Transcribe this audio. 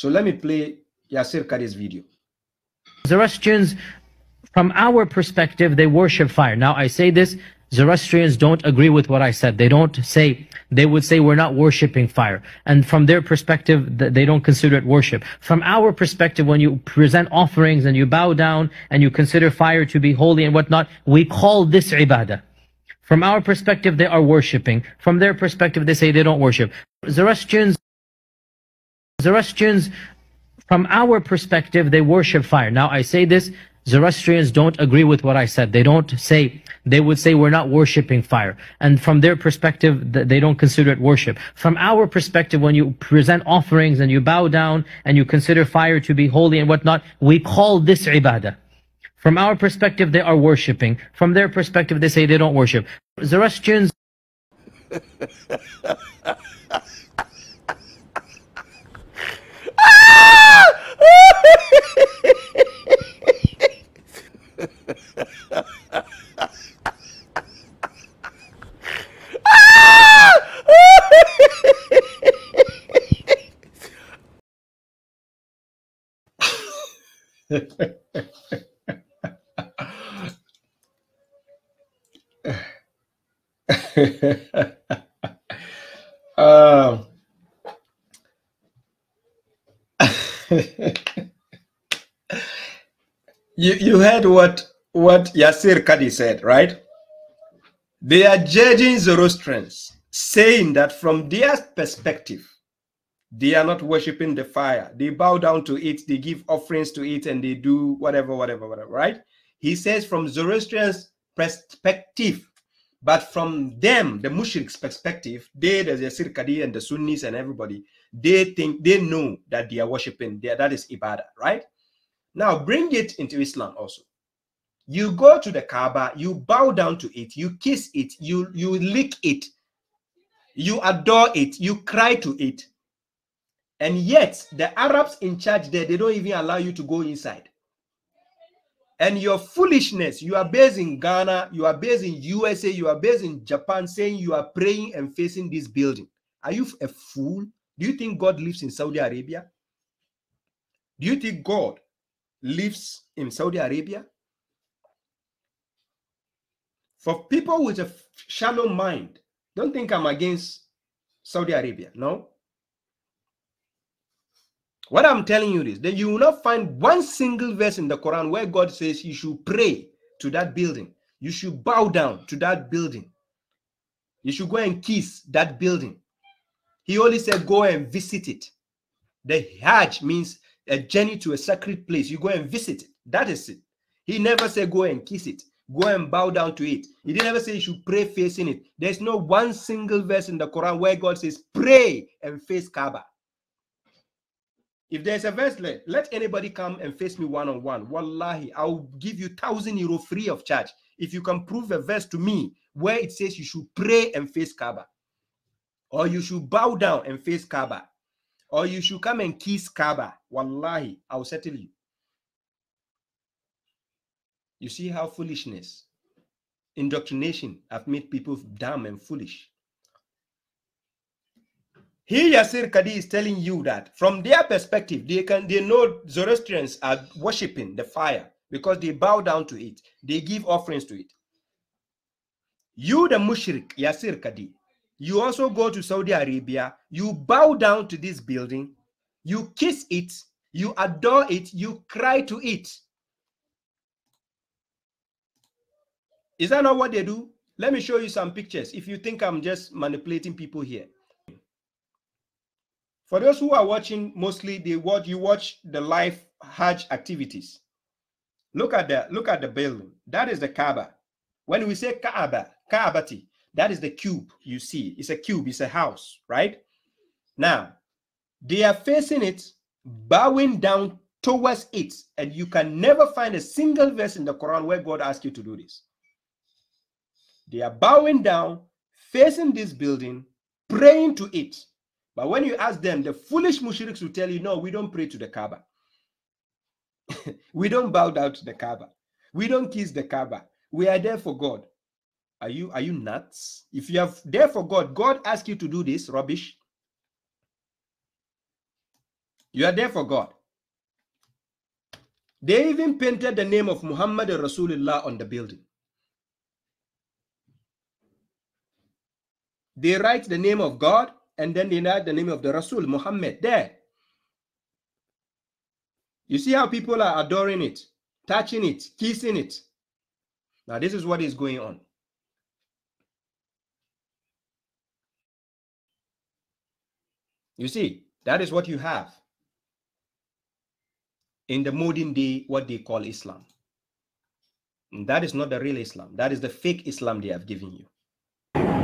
So let me play Yasir Qadhi's video. Zoroastrians, from our perspective, they worship fire. Now, I say this, Zoroastrians don't agree with what I said. They don't say, they would say we're not worshiping fire. And from their perspective, they don't consider it worship. From our perspective, when you present offerings and you bow down and you consider fire to be holy and whatnot, we call this ibadah. From our perspective, they are worshipping. From their perspective, they say they don't worship. Zoroastrians, Zoroastrians, from our perspective, they worship fire. Now, I say this, Zoroastrians don't agree with what I said. They don't say, they would say we're not worshiping fire. And from their perspective, they don't consider it worship. From our perspective, when you present offerings and you bow down and you consider fire to be holy and whatnot, we call this ibadah. From our perspective, they are worshipping. From their perspective, they say they don't worship. Zoroastrians. um, you you heard what what Yasir Qadhi said, right? They are judging Zoroastrians, saying that from their perspective, they are not worshiping the fire. They bow down to it, they give offerings to it, and they do whatever, whatever, whatever, right? He says from Zoroastrians' perspective, but from them, the Mushrik's perspective, they, the Yasir Qadhi and the Sunnis and everybody, they think, they know that they are worshiping, they, that is Ibadah, right? Now bring it into Islam also. You go to the Kaaba, you bow down to it, you kiss it, you, you lick it, you adore it, you cry to it. And yet, the Arabs in charge there, they don't even allow you to go inside. And your foolishness, you are based in Ghana, you are based in USA, you are based in Japan, saying you are praying and facing this building. Are you a fool? Do you think God lives in Saudi Arabia? Do you think God lives in Saudi Arabia? For people with a shallow mind, don't think I'm against Saudi Arabia. No. What I'm telling you is that you will not find one single verse in the Quran where God says you should pray to that building. You should bow down to that building. You should go and kiss that building. He only said go and visit it. The Hajj means a journey to a sacred place. You go and visit it. That is it. He never said go and kiss it. Go and bow down to it. He didn't ever say you should pray facing it. There's no one single verse in the Quran where God says pray and face Kaaba. If there's a verse, let, let anybody come and face me one on one. Wallahi, I'll give you thousand euro free of charge if you can prove a verse to me where it says you should pray and face Kaaba, or you should bow down and face Kaaba, or you should come and kiss Kaaba. Wallahi, I'll settle you. You see how foolishness, indoctrination have made people dumb and foolish. Here Yasir Qadhi is telling you that from their perspective, they can they know Zoroastrians are worshipping the fire because they bow down to it, they give offerings to it. You, the mushrik, Yasir Qadhi, you also go to Saudi Arabia, you bow down to this building, you kiss it, you adore it, you cry to it. Is that not what they do? Let me show you some pictures if you think I'm just manipulating people here. For those who are watching, mostly they watch you watch the live Hajj activities. Look at the look at the building. That is the Kaaba. When we say Kaaba, Kaabati, that is the cube you see. It's a cube, it's a house, right? Now, they are facing it, bowing down towards it, and you can never find a single verse in the Quran where God asks you to do this. They are bowing down, facing this building, praying to it. But when you ask them, the foolish mushriks will tell you, no, we don't pray to the Kaaba. we don't bow down to the Kaaba. We don't kiss the Kaaba. We are there for God. Are you are you nuts? If you are there for God, God asked you to do this rubbish. You are there for God. They even painted the name of Muhammad Rasulullah on the building. They write the name of God and then they write the name of the Rasul, Muhammad, there. You see how people are adoring it, touching it, kissing it. Now, this is what is going on. You see, that is what you have in the modern day, what they call Islam. And that is not the real Islam. That is the fake Islam they have given you.